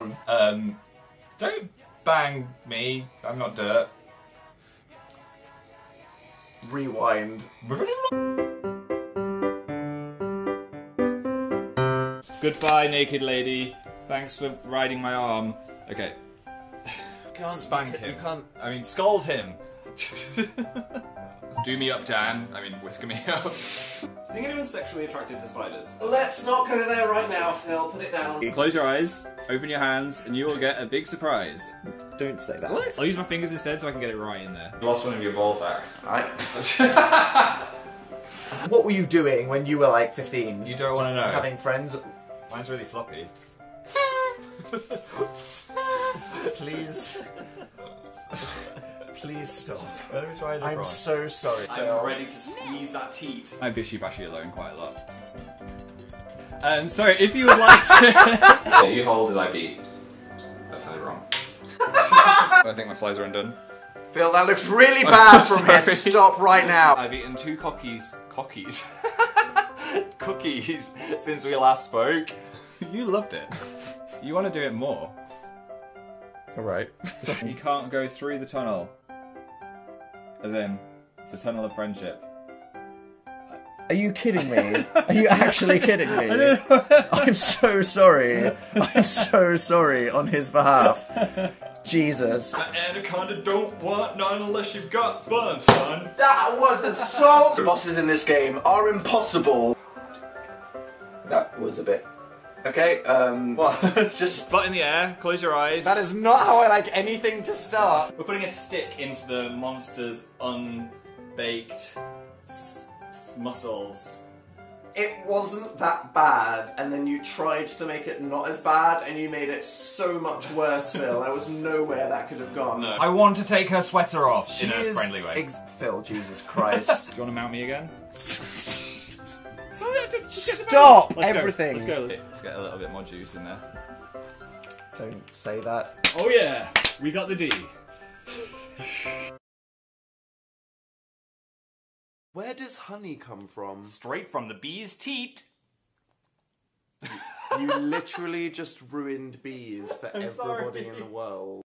Um, don't bang me. I'm not dirt. Rewind. Goodbye, naked lady. Thanks for riding my arm. Okay. Can't Spank him. You can't. I mean, scold him. Do me up, Dan. I mean, whisker me up. Do you think anyone's sexually attracted to spiders? Let's not go there right now, Phil. Put it down. Close your eyes, open your hands, and you will get a big surprise. Don't say that. I'll use my fingers instead so I can get it right in there. You lost one of your ball sacks. What were you doing when you were like 15? You don't want to know. Having friends? Mine's really floppy. Please. Please stop. Let me try I'm so sorry, I'm Phil. ready to squeeze that teat. I bishy bashy alone quite a lot. Um, so if you would like to. yeah, you hold as I beat. That sounded wrong. I think my flies are undone. Phil, that looks really bad from here. Stop right now. I've eaten two cockies. Cockies? Cookies since we last spoke. You loved it. You want to do it more. Alright. You can't go through the tunnel. As in, the tunnel of friendship. Are you kidding me? Are you actually kidding me? I'm so sorry. I'm so sorry on his behalf. Jesus. An anaconda don't want none unless you've got buns, hon. That was assault! The bosses in this game are impossible. That was a bit. Okay, um. What? Just. Butt in the air, close your eyes. That is not how I like anything to start. We're putting a stick into the monster's unbaked s- s- muscles. It wasn't that bad, and then you tried to make it not as bad, and you made it so much worse, Phil. There was nowhere that could have gone. No. I want to take her sweater off She in a is friendly way. ex- Phil, Jesus Christ. Do you want to mount me again? Stop Let's go, everything. Let's go. Let's get a little bit more juice in there. Don't say that. Oh yeah, we got the D. Where does honey come from? Straight from the bee's teat. You literally just ruined bees for I'm everybody sorry. in the world.